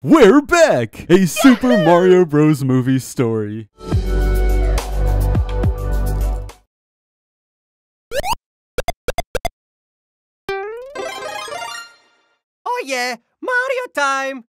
We're back! A Super Mario Bros. movie story. Oh yeah, Mario time!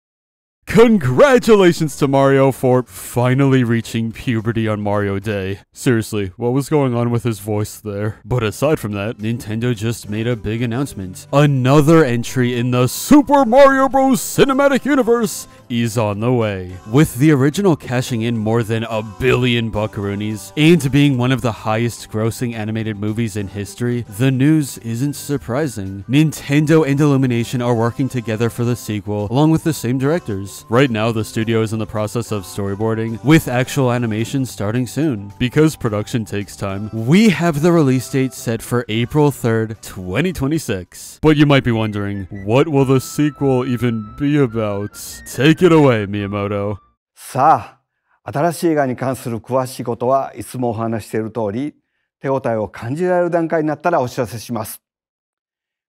Congratulations to Mario for finally reaching puberty on Mario Day. Seriously, what was going on with his voice there? But aside from that, Nintendo just made a big announcement. Another entry in the Super Mario Bros. Cinematic Universe is on the way. With the original cashing in more than a billion buckaroonies and being one of the highest grossing animated movies in history, the news isn't surprising. Nintendo and Illumination are working together for the sequel along with the same directors. Right now, the studio is in the process of storyboarding, with actual animation starting soon. Because production takes time, we have the release date set for April 3rd, 2026. But you might be wondering, what will the sequel even be about? Take it away, Miyamoto. さあ、新しい映画に関する詳しいことはいつもお話ししている通り、手応えを感じられる段階になったらお知らせします。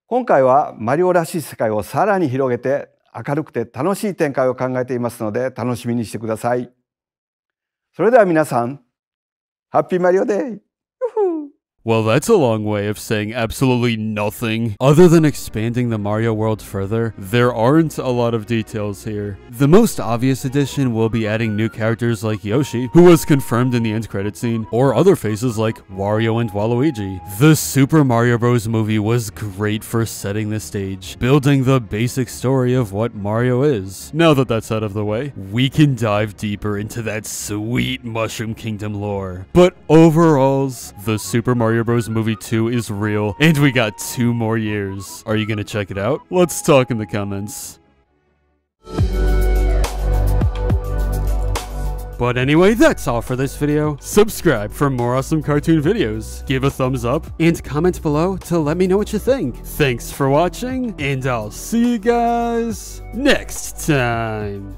今回はマリオらしい世界をさらに広げて明るくて楽しい展開を考えていますので楽しみにしてください。それでは皆さん、ハッピーマリオデー Well, that's a long way of saying absolutely nothing. Other than expanding the Mario world further, there aren't a lot of details here. The most obvious addition will be adding new characters like Yoshi, who was confirmed in the end credit scene, or other faces like Wario and Waluigi. The Super Mario Bros. movie was great for setting the stage, building the basic story of what Mario is. Now that that's out of the way, we can dive deeper into that sweet Mushroom Kingdom lore. But overalls, the Super Mario Mario Bros. Movie 2 is real, and we got two more years. Are you gonna check it out? Let's talk in the comments. But anyway, that's all for this video. Subscribe for more awesome cartoon videos, give a thumbs up, and comment below to let me know what you think. Thanks for watching, and I'll see you guys next time.